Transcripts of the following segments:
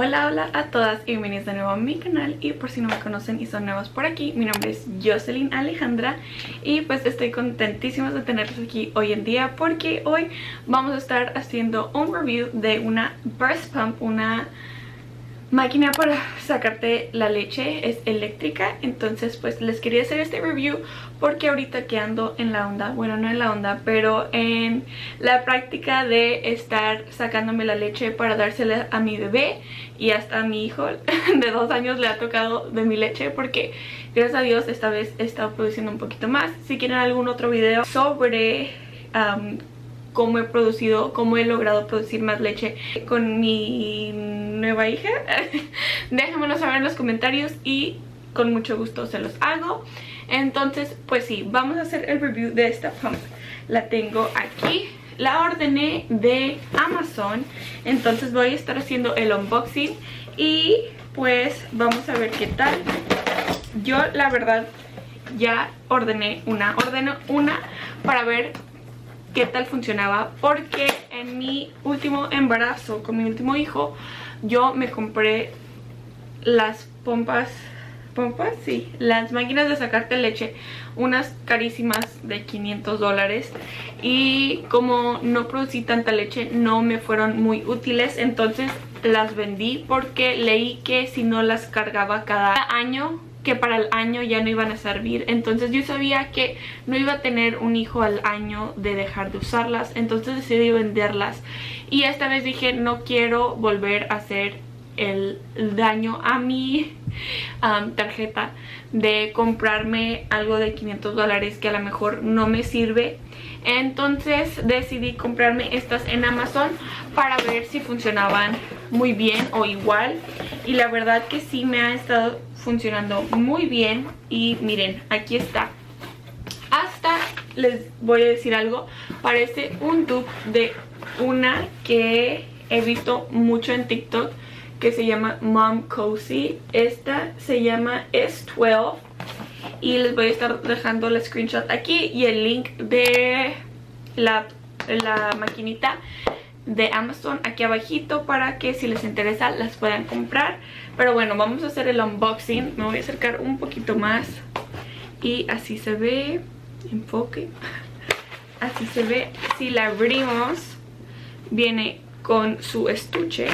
Hola, hola a todas y bienvenidos de nuevo a mi canal. Y por si no me conocen y son nuevos por aquí, mi nombre es Jocelyn Alejandra. Y pues estoy contentísima de tenerlos aquí hoy en día porque hoy vamos a estar haciendo un review de una breast pump, una máquina para sacarte la leche es eléctrica. Entonces pues les quería hacer este review porque ahorita que ando en la onda, bueno no en la onda pero en la práctica de estar sacándome la leche para dársela a mi bebé y hasta a mi hijo de dos años le ha tocado de mi leche porque gracias a Dios esta vez he estado produciendo un poquito más. Si quieren algún otro video sobre cómo he producido, cómo he logrado producir más leche con mi nueva hija. Déjenmelo saber en los comentarios y con mucho gusto se los hago. Entonces pues sí, vamos a hacer el review de esta pump. La tengo aquí. La ordené de Amazon. Entonces voy a estar haciendo el unboxing y pues vamos a ver qué tal. Yo la verdad ya ordené una, ordené una para ver qué tal funcionaba porque en mi último embarazo con mi último hijo yo me compré las pompas pompas, sí, las máquinas de sacarte leche, unas carísimas de 500 dólares y como no producí tanta leche no me fueron muy útiles, entonces las vendí porque leí que si no las cargaba cada año que para el año ya no iban a servir. Entonces yo sabía que no iba a tener un hijo al año de dejar de usarlas. Entonces decidí venderlas. Y esta vez dije no quiero volver a hacer el daño a mi tarjeta de comprarme algo de 500 dólares que a lo mejor no me sirve. Entonces decidí comprarme estas en Amazon para ver si funcionaban muy bien o igual. Y la verdad que sí me ha estado funcionando muy bien y miren, aquí está. Hasta les voy a decir algo parece un dupe de una que he visto mucho en TikTok que se llama Mom Cozy. Esta se llama S12 y les voy a estar dejando el screenshot aquí y el link de la, la maquinita de Amazon aquí abajito para que si les interesa las puedan comprar. Pero bueno vamos a hacer el unboxing. Me voy a acercar un poquito más. Y así se ve. Enfoque. Así se ve. Si la abrimos viene con su estuche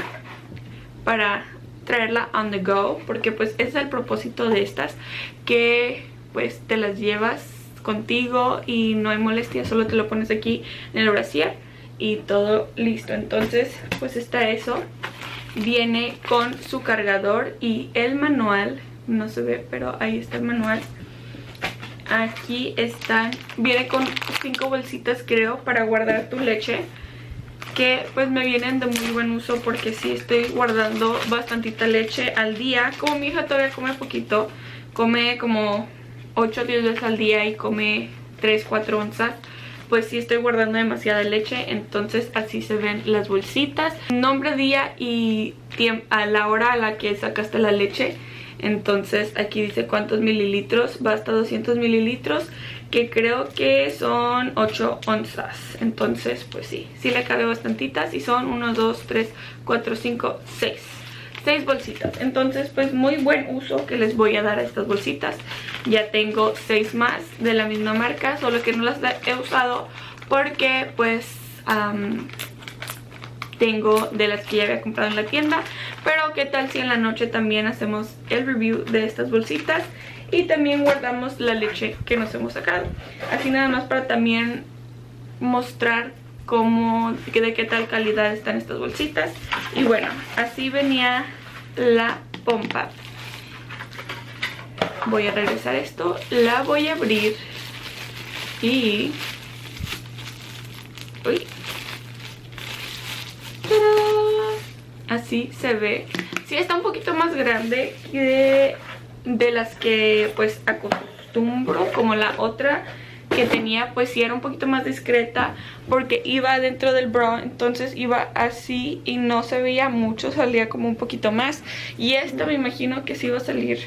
para traerla on the go porque pues es el propósito de estas que pues te las llevas contigo y no hay molestia solo te lo pones aquí en el brasier y todo listo. Entonces pues está eso. Viene con su cargador y el manual. No se ve pero ahí está el manual. Aquí están viene con cinco bolsitas creo para guardar tu leche que pues me vienen de muy buen uso porque sí estoy guardando bastantita leche al día. Como mi hija todavía come poquito come como 8 o 10 veces al día y come 3, 4 onzas pues sí estoy guardando demasiada leche entonces así se ven las bolsitas. Nombre, día y a la hora a la que sacaste la leche. Entonces aquí dice cuántos mililitros va hasta 200 mililitros que creo que son 8 onzas. Entonces pues sí, sí le cabe bastantitas y son 1, 2, 3, 4, 5, 6 6 bolsitas. Entonces pues muy buen uso que les voy a dar a estas bolsitas. Ya tengo 6 más de la misma marca solo que no las he usado porque pues tengo de las que ya había comprado en la tienda. Pero qué tal si en la noche también hacemos el review de estas bolsitas y también guardamos la leche que nos hemos sacado. Así nada más para también mostrar cómo, de qué tal calidad están estas bolsitas y bueno, así venía la pompa voy a regresar esto, la voy a abrir y... Uy. Así se ve. Sí, está un poquito más grande que de las que pues acostumbro, como la otra que tenía pues sí era un poquito más discreta porque iba dentro del bra entonces iba así y no se veía mucho, salía como un poquito más. Y esta me imagino que sí iba a salir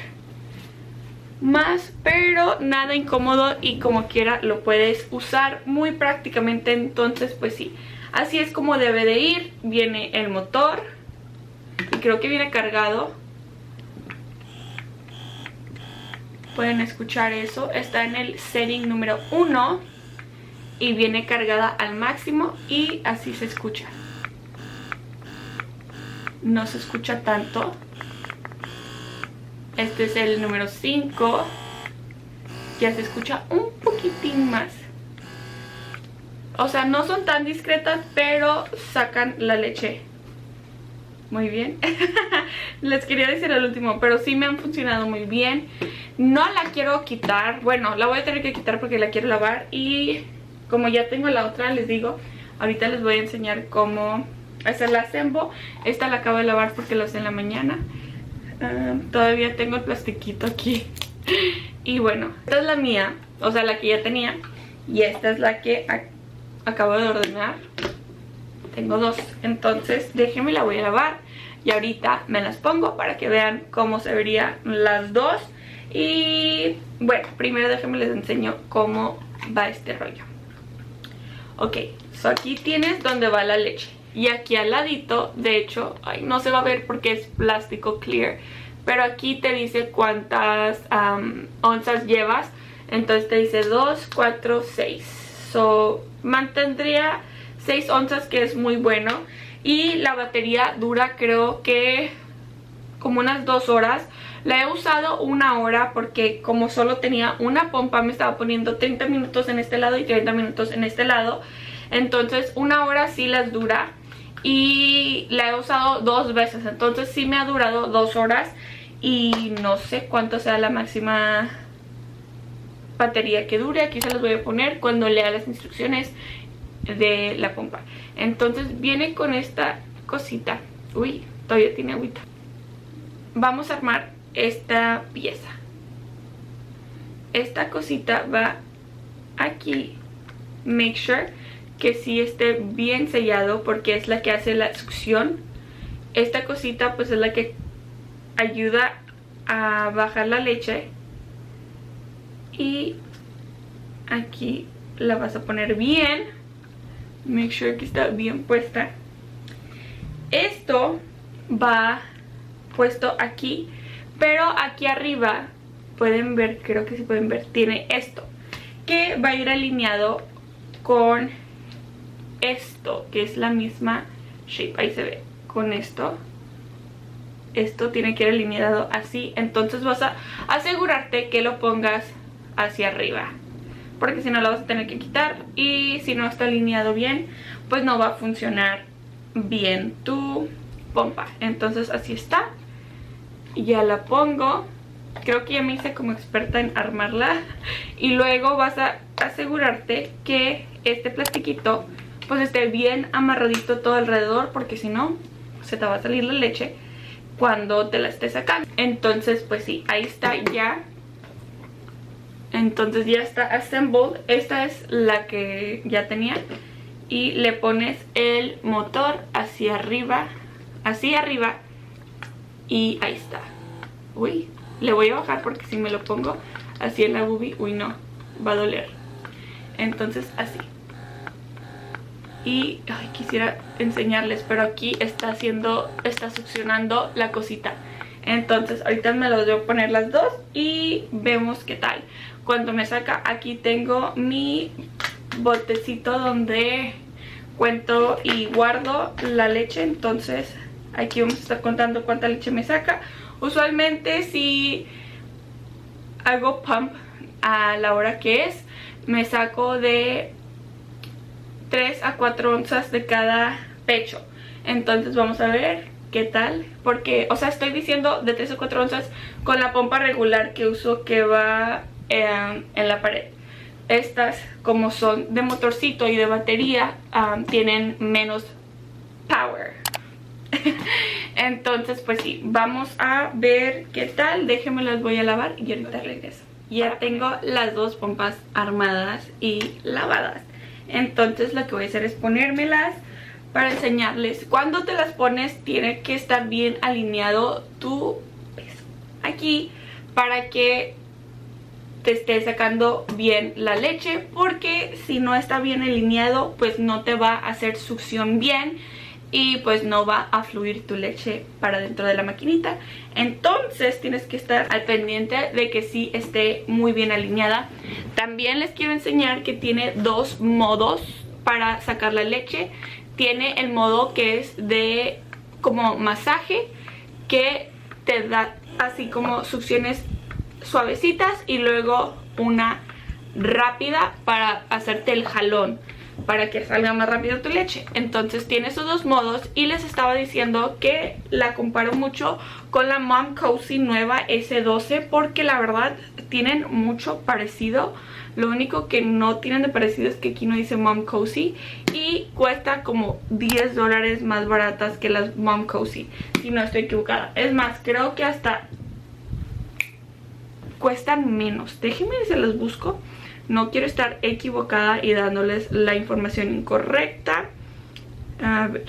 más pero nada incómodo y como quiera lo puedes usar muy prácticamente entonces pues sí. Así es como debe de ir. Viene el motor creo que viene cargado pueden escuchar eso está en el setting número 1 y viene cargada al máximo y así se escucha. No se escucha tanto. Este es el número 5 ya se escucha un poquitín más. O sea, no son tan discretas, pero sacan la leche muy bien. Les quería decir el último pero sí me han funcionado muy bien. No la quiero quitar bueno la voy a tener que quitar porque la quiero lavar y como ya tengo la otra les digo ahorita les voy a enseñar cómo hacer la sembo esta la acabo de lavar porque la hice en la mañana. Ah, todavía tengo el plastiquito aquí. Y bueno esta es la mía o sea la que ya tenía. Y esta es la que acabo de ordenar tengo dos. Entonces déjenme la voy a lavar y ahorita me las pongo para que vean cómo se verían las dos. Y bueno, primero déjenme les enseño cómo va este rollo. Ok, so aquí tienes donde va la leche. Y aquí al ladito, de hecho, ay, no se va a ver porque es plástico clear pero aquí te dice cuántas onzas llevas. Entonces te dice 2, 4, 6 so mantendría 6 onzas que es muy bueno. Y la batería dura creo que como unas 2 horas. La he usado una hora porque como solo tenía una pompa me estaba poniendo 30 minutos en este lado y 30 minutos en este lado. Entonces una hora sí las dura. Y la he usado dos veces. Entonces sí me ha durado dos horas. Y no sé cuánto sea la máxima batería que dure. Aquí se las voy a poner cuando lea las instrucciones de la pompa. Entonces viene con esta cosita. Uy, todavía tiene agüita. Vamos a armar esta pieza. Esta cosita va aquí. Make sure que sí esté bien sellado porque es la que hace la succión. Esta cosita pues es la que ayuda a bajar la leche. Y aquí la vas a poner bien make sure que está bien puesta. Esto va puesto aquí pero aquí arriba pueden ver, creo que sí pueden ver, tiene esto que va a ir alineado con esto, que es la misma shape, ahí se ve, con esto. Esto tiene que ir alineado así, entonces vas a asegurarte que lo pongas hacia arriba porque si no lo vas a tener que quitar y si no está alineado bien pues no va a funcionar bien tu pompa. Entonces así está. Ya la pongo. Creo que ya me hice como experta en armarla. Y luego vas a asegurarte que este plastiquito pues esté bien amarradito todo alrededor porque si no se te va a salir la leche cuando te la estés sacando. Entonces pues sí, ahí está ya entonces ya está assembled. Esta es la que ya tenía. Y le pones el motor hacia arriba hacia arriba. Y ahí está. Uy, le voy a bajar porque si me lo pongo así en la boobie, uy no, va a doler. Entonces así. Y quisiera enseñarles pero aquí está haciendo, está succionando la cosita. Entonces ahorita me los voy a poner las dos y vemos qué tal cuando me saca aquí tengo mi botecito donde cuento y guardo la leche. Entonces aquí vamos a estar contando cuánta leche me saca. Usualmente si hago pump a la hora que es me saco de 3 a 4 onzas de cada pecho. Entonces vamos a ver qué tal porque, o sea, estoy diciendo de 3 a 4 onzas con la pompa regular que uso que va en la pared. Estas, como son de motorcito y de batería, tienen menos power. Entonces, pues sí, vamos a ver qué tal. Déjenme las voy a lavar y ahorita regreso. Ya tengo las dos pompas armadas y lavadas. Entonces lo que voy a hacer es ponérmelas para enseñarles. Cuando te las pones tiene que estar bien alineado tu peso. Aquí para que te esté sacando bien la leche porque si no está bien alineado pues no te va a hacer succión bien y pues no va a fluir tu leche para dentro de la maquinita. Entonces tienes que estar al pendiente de que sí esté muy bien alineada. También les quiero enseñar que tiene dos modos para sacar la leche. Tiene el modo que es de como masaje que te da así como succiones suavecitas y luego una rápida para hacerte el jalón para que salga más rápido tu leche. Entonces tiene esos dos modos y les estaba diciendo que la comparo mucho con la Mom Cozy nueva S12 porque la verdad tienen mucho parecido. Lo único que no tienen de parecido es que aquí no dice Mom Cozy y cuesta como 10 dólares más baratas que las Mom Cozy, si no estoy equivocada. Es más, creo que hasta cuestan menos. Déjenme se las busco. No quiero estar equivocada y dándoles la información incorrecta. A ver.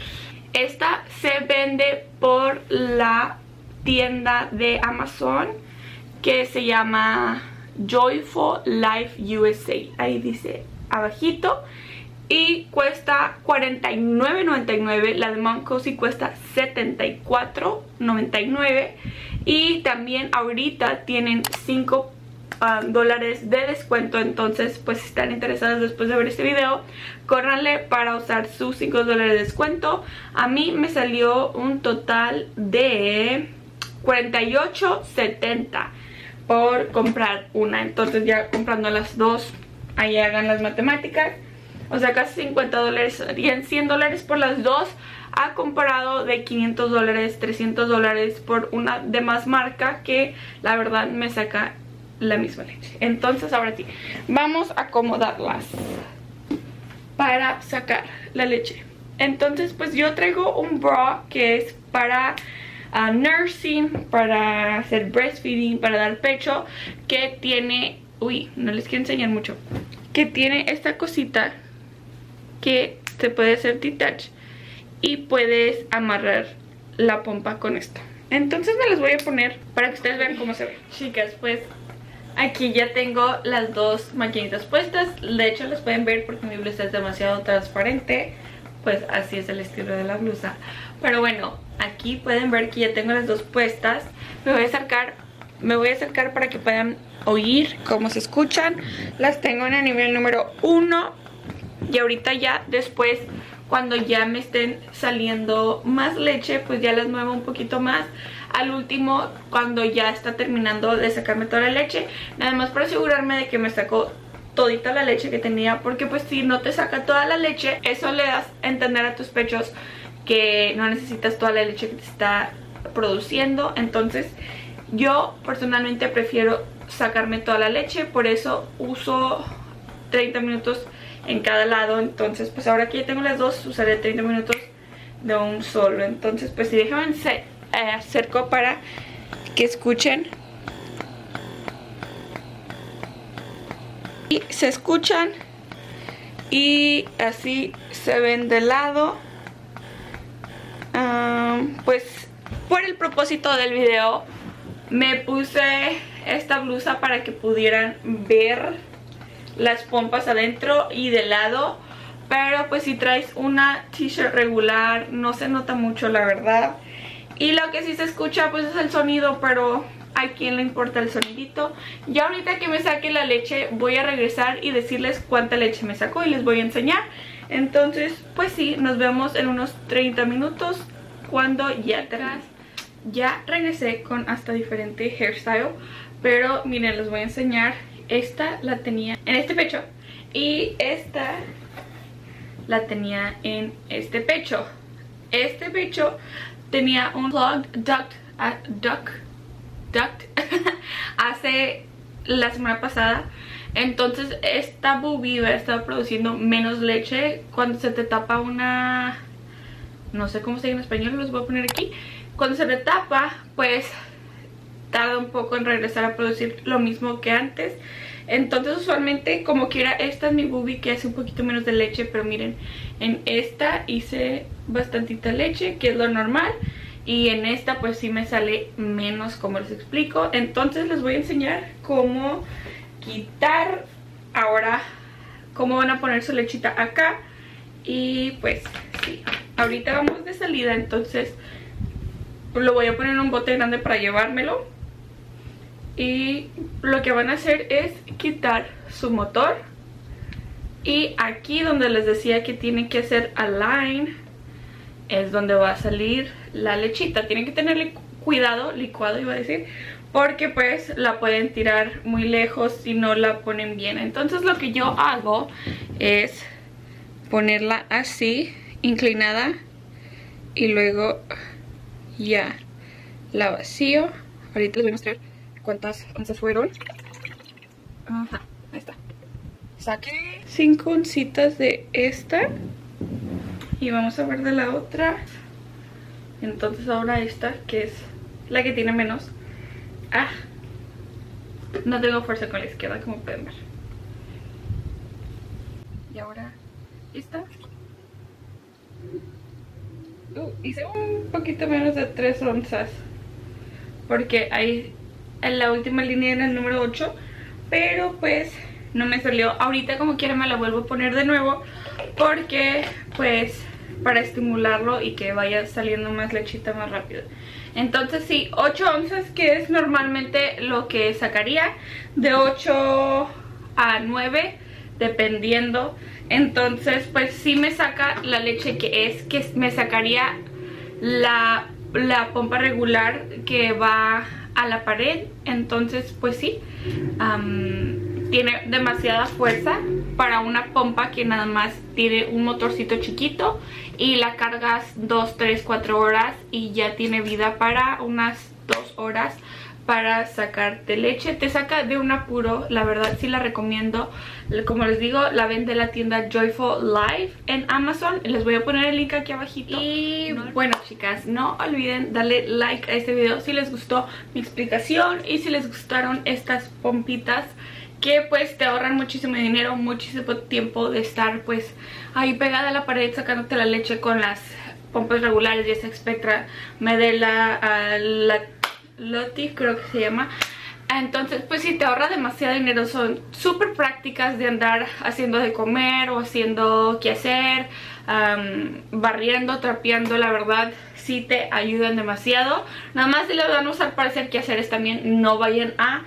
Esta se vende por la tienda de Amazon que se llama Joyful Life USA. Ahí dice abajito. Y cuesta $49.99. La de Mount Cozy cuesta $74.99. Y también ahorita tienen 5 Um, dólares de descuento entonces pues si están interesados después de ver este video córranle para usar sus 5 dólares de descuento. A mí me salió un total de 48.70 por comprar una. Entonces ya comprando las dos ahí hagan las matemáticas. O sea casi 50 dólares serían 100 dólares por las dos ha comprado de 500 dólares, 300 dólares por una de más marca que la verdad me saca la misma leche. Entonces ahora sí, vamos a acomodarlas para sacar la leche. Entonces pues yo traigo un bra que es para uh, nursing, para hacer breastfeeding, para dar pecho, que tiene, uy, no les quiero enseñar mucho, que tiene esta cosita que se puede hacer detach y puedes amarrar la pompa con esto. Entonces me las voy a poner para que ustedes vean cómo se ve. Chicas, pues Aquí ya tengo las dos maquinitas puestas. De hecho las pueden ver porque mi blusa es demasiado transparente. Pues así es el estilo de la blusa. Pero bueno, aquí pueden ver que ya tengo las dos puestas. Me voy a acercar, me voy a acercar para que puedan oír cómo se escuchan. Las tengo en el nivel número 1. Y ahorita ya después cuando ya me estén saliendo más leche pues ya las muevo un poquito más. Al último cuando ya está terminando de sacarme toda la leche nada más para asegurarme de que me sacó todita la leche que tenía porque pues si no te saca toda la leche eso le das a entender a tus pechos que no necesitas toda la leche que te está produciendo. Entonces yo personalmente prefiero sacarme toda la leche por eso uso 30 minutos en cada lado entonces pues ahora que ya tengo las dos usaré 30 minutos de un solo entonces pues si déjame eh, acerco para que escuchen. Y se escuchan y así se ven de lado. pues por el propósito del video me puse esta blusa para que pudieran ver las pompas adentro y de lado pero pues si traes una t-shirt regular no se nota mucho la verdad y lo que sí se escucha pues es el sonido, pero a quién le importa el sonidito. Ya ahorita que me saque la leche voy a regresar y decirles cuánta leche me sacó y les voy a enseñar. Entonces pues sí, nos vemos en unos 30 minutos cuando ya atrás ya regresé con hasta diferente hairstyle. Pero miren, les voy a enseñar. Esta la tenía en este pecho y esta la tenía en este pecho. Este pecho tenía un plugged duct, uh, duct, hace la semana pasada. Entonces esta boobie estaba produciendo menos leche cuando se te tapa una... No sé cómo se dice en español, los voy a poner aquí. Cuando se te tapa, pues tarda un poco en regresar a producir lo mismo que antes. Entonces usualmente como quiera esta es mi boobie que hace un poquito menos de leche Pero miren, en esta hice bastantita leche que es lo normal Y en esta pues sí me sale menos como les explico Entonces les voy a enseñar cómo quitar ahora Cómo van a poner su lechita acá Y pues sí, ahorita vamos de salida, entonces lo voy a poner en un bote grande para llevármelo. Y lo que van a hacer es quitar su motor. Y aquí donde les decía que tienen que hacer align es donde va a salir la lechita. Tienen que tenerle cuidado, licuado iba a decir, porque pues la pueden tirar muy lejos si no la ponen bien. Entonces lo que yo hago es ponerla así, inclinada, y luego ya la vacío. Ahorita les voy a mostrar cuántas onzas fueron. Ajá, ahí está. Saqué cinco oncitas de esta y vamos a ver de la otra. Entonces ahora esta, que es la que tiene menos. Ah, no tengo fuerza con la izquierda como pueden ver. Y ahora esta. Uh, hice un poquito menos de 3 onzas. Porque ahí en la última línea era el número 8. Pero pues no me salió. Ahorita como quiera me la vuelvo a poner de nuevo. Porque pues para estimularlo y que vaya saliendo más lechita más rápido. Entonces sí, 8 onzas que es normalmente lo que sacaría. De 8 a 9 dependiendo. Entonces pues sí me saca la leche que es, que me sacaría la, la pompa regular que va a la pared. Entonces pues sí, tiene demasiada fuerza para una pompa que nada más tiene un motorcito chiquito y la cargas 2, 3, 4 horas y ya tiene vida para unas 2 horas para sacarte leche. Te saca de un apuro, la verdad sí la recomiendo. Como les digo, la vende la tienda Joyful Life en Amazon. Les voy a poner el link aquí abajito. Y bueno chicas, no olviden darle like a este video si les gustó mi explicación y si les gustaron estas pompitas que pues te ahorran muchísimo dinero, muchísimo tiempo de estar pues ahí pegada a la pared sacándote la leche con las pompas regulares, y esa Spectra, Medela, la Loti creo que se llama. Entonces pues si te ahorra demasiado dinero, son súper prácticas de andar haciendo de comer o haciendo qué hacer, barriendo, trapeando, la verdad sí te ayudan demasiado. Nada más si le van a usar para hacer quehaceres también, no vayan a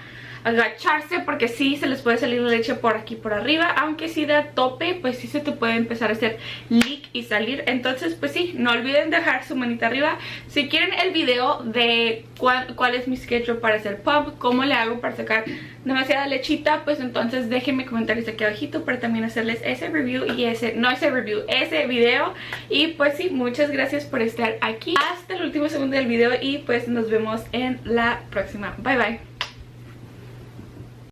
agacharse porque sí se les puede salir la leche por aquí por arriba. Aunque si de tope pues sí se te puede empezar a hacer leak y salir. Entonces pues sí no olviden dejar su manita arriba. Si quieren el video de cuál, cuál es mi schedule para hacer pump cómo le hago para sacar demasiada lechita pues entonces déjenme comentarios aquí abajito para también hacerles ese review y ese, no ese review, ese video. Y pues sí, muchas gracias por estar aquí. Hasta el último segundo del video y pues nos vemos en la próxima, bye bye